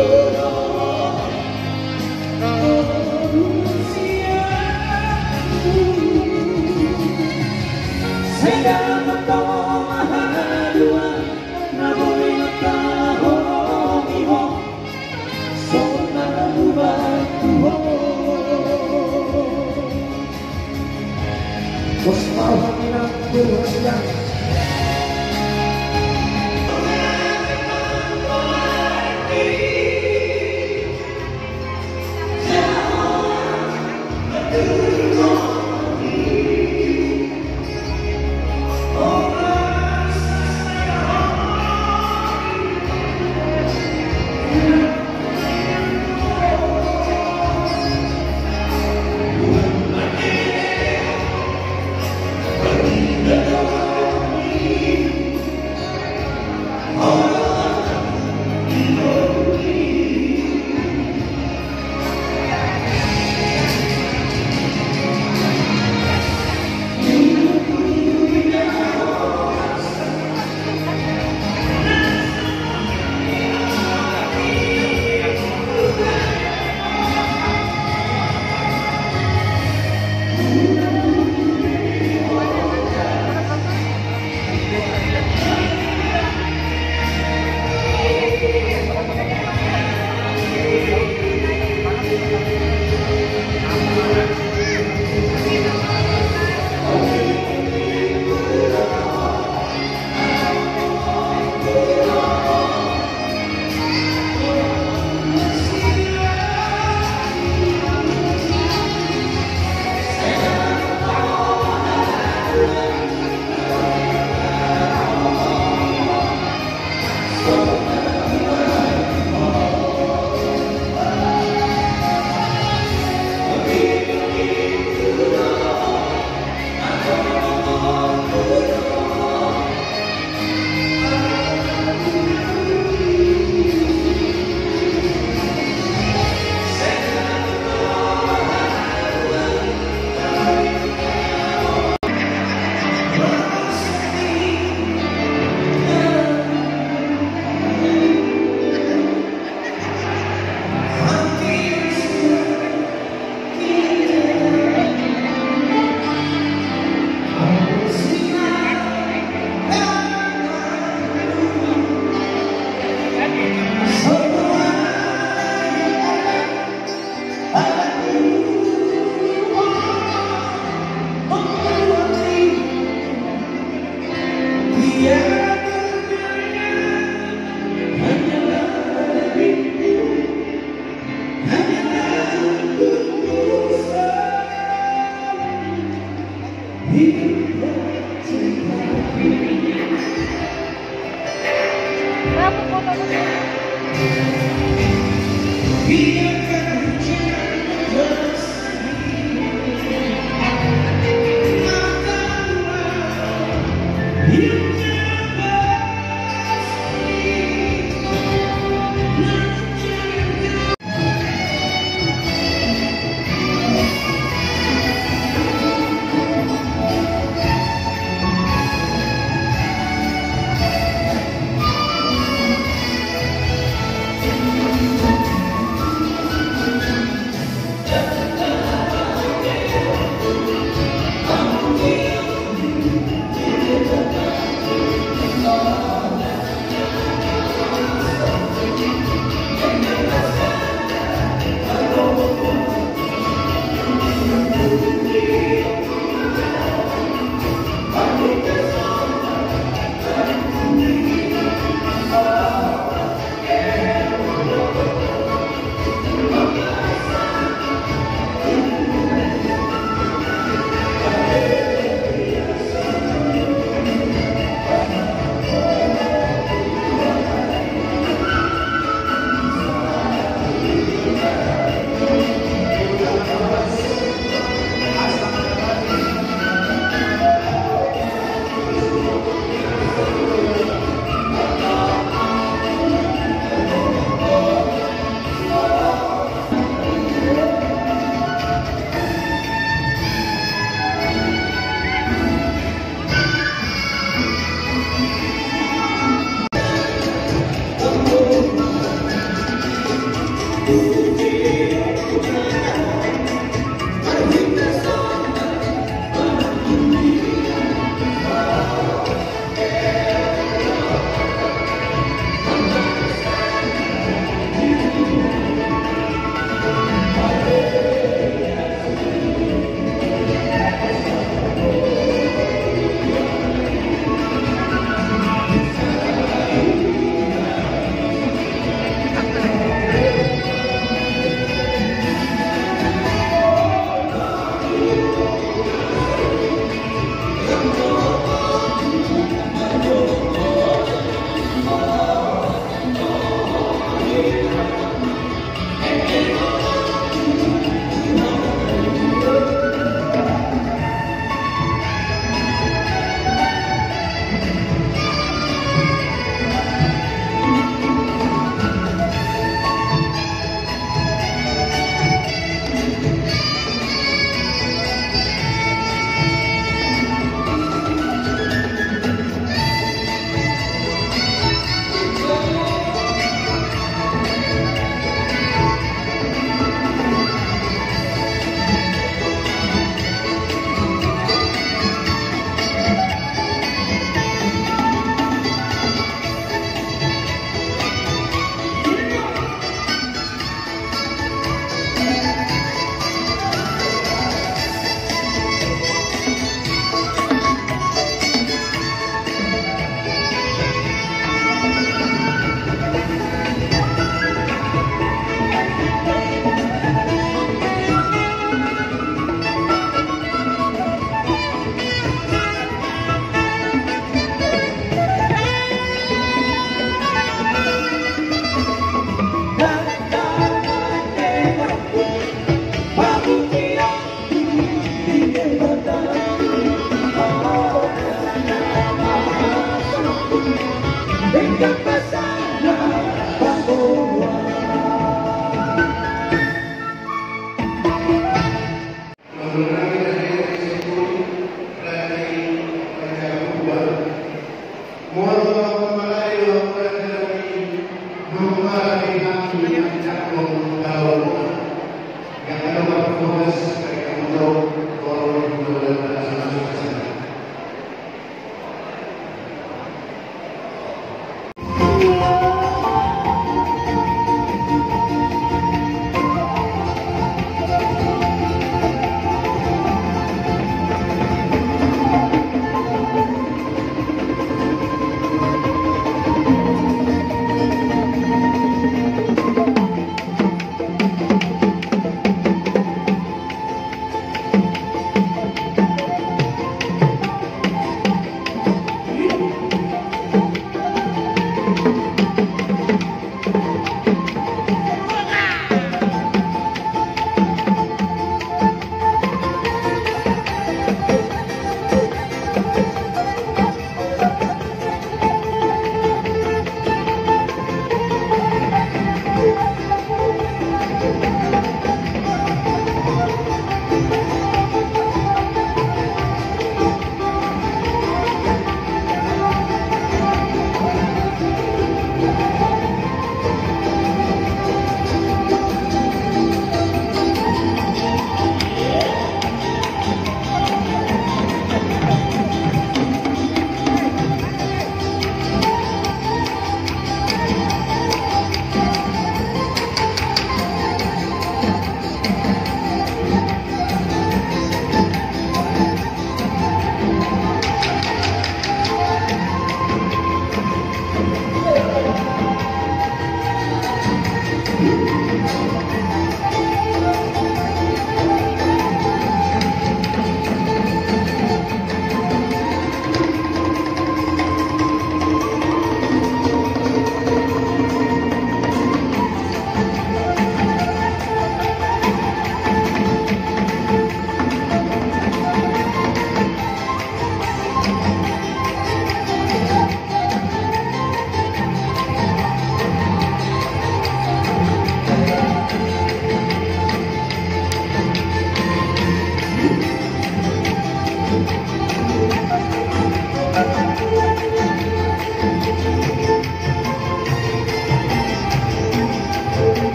Senhor.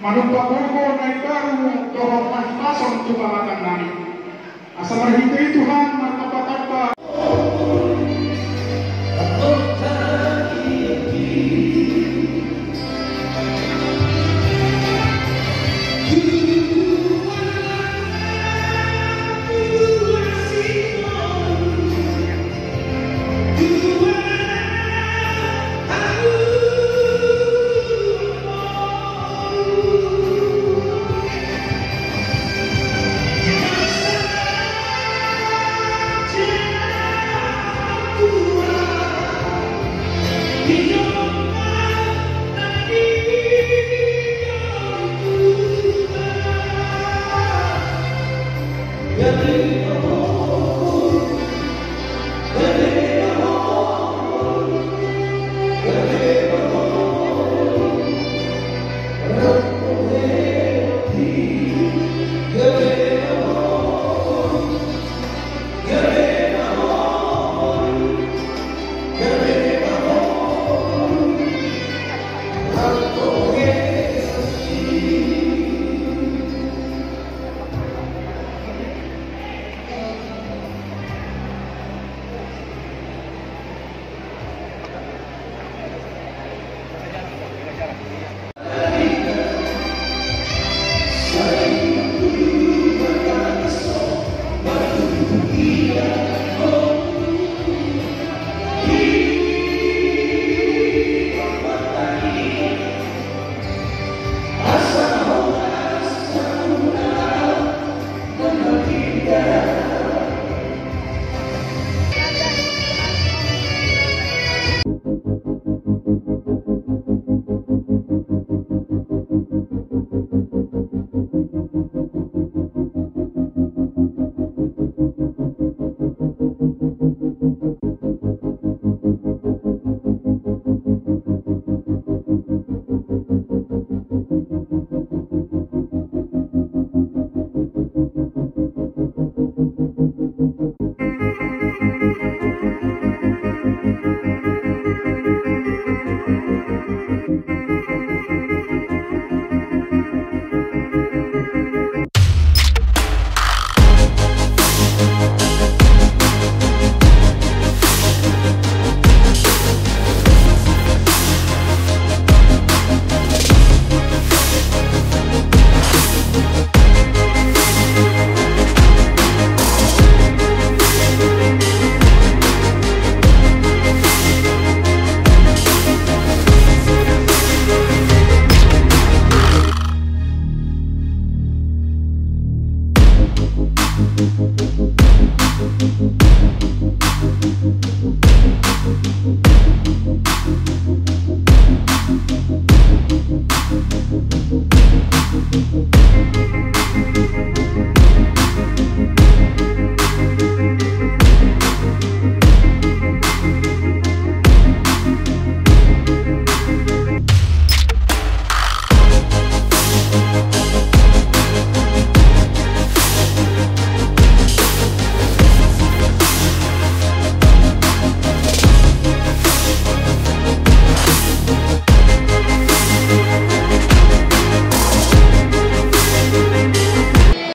Magpapulgo na pas tohong magpasong tumalakan namin. Asa marhintay Tuhan, magpapulgo